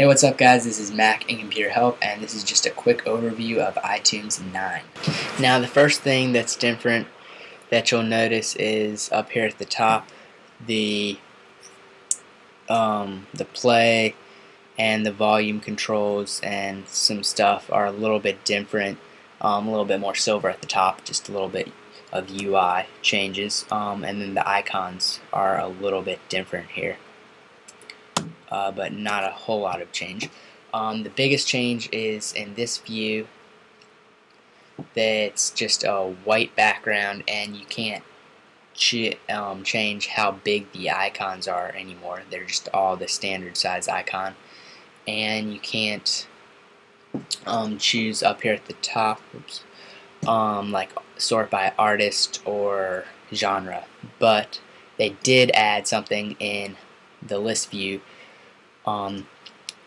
Hey, what's up guys? This is Mac and Computer Help and this is just a quick overview of iTunes 9. Now the first thing that's different that you'll notice is up here at the top the um, the play and the volume controls and some stuff are a little bit different um, a little bit more silver at the top just a little bit of UI changes um, and then the icons are a little bit different here uh, but not a whole lot of change. Um, the biggest change is in this view that's just a white background and you can't ch um, change how big the icons are anymore. They're just all the standard size icon and you can't um, choose up here at the top oops, um, like sort by artist or genre but they did add something in the list view um,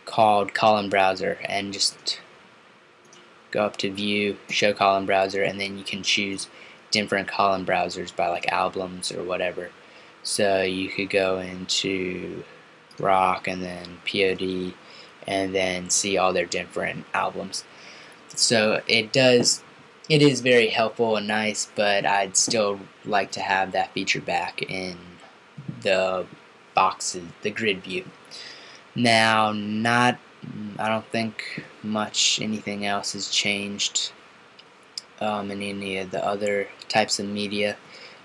called column browser and just go up to view show column browser and then you can choose different column browsers by like albums or whatever. So you could go into rock and then POD and then see all their different albums. So it does it is very helpful and nice but I'd still like to have that feature back in the boxes the grid view now, not, I don't think much anything else has changed um, in any of the other types of media.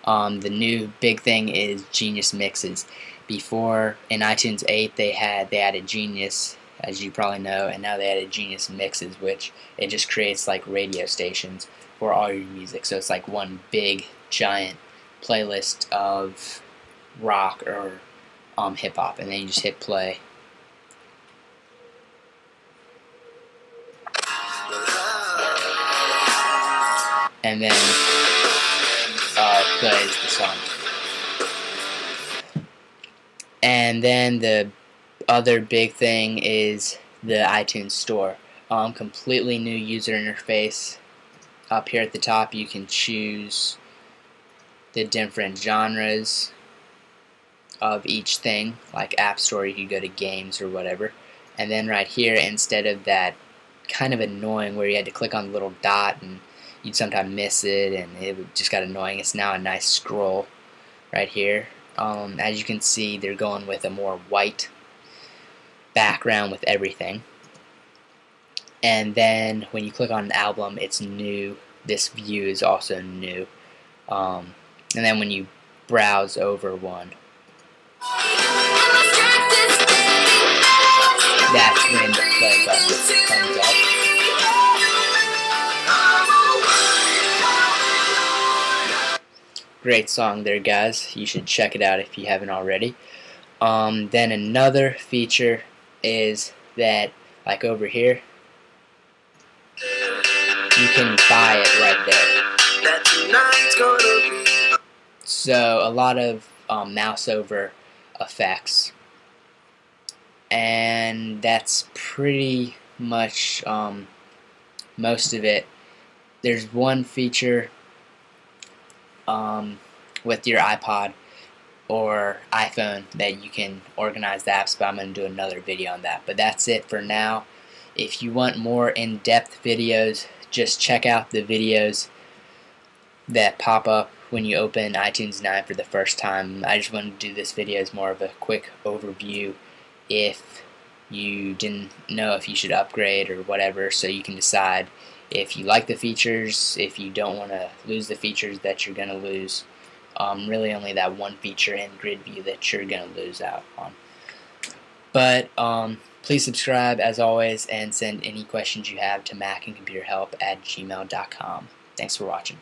Um, the new big thing is Genius Mixes. Before in iTunes 8 they had they added Genius as you probably know and now they added Genius Mixes which it just creates like radio stations for all your music so it's like one big giant playlist of rock or um, hip hop and then you just hit play and then uh, plays the song. And then the other big thing is the iTunes Store. Um, completely new user interface. Up here at the top, you can choose the different genres of each thing, like App Store, you can go to games or whatever. And then right here, instead of that kind of annoying where you had to click on the little dot and you'd sometimes miss it and it just got annoying. It's now a nice scroll right here. Um, as you can see, they're going with a more white background with everything. And then when you click on an album, it's new. This view is also new. Um, and then when you browse over one, that's when the play Great song there, guys. You should check it out if you haven't already. Um, then another feature is that, like over here, you can buy it right there. So a lot of um, mouse over effects, and that's pretty much um, most of it. There's one feature um, with your iPod or iPhone that you can organize the apps, but I'm going to do another video on that. But that's it for now. If you want more in-depth videos, just check out the videos that pop up when you open iTunes 9 for the first time. I just wanted to do this video as more of a quick overview if you didn't know if you should upgrade or whatever so you can decide if you like the features, if you don't want to lose the features that you're going to lose. Um, really only that one feature in grid view that you're going to lose out on. But um, please subscribe as always and send any questions you have to macandcomputerhelp at gmail.com. Thanks for watching.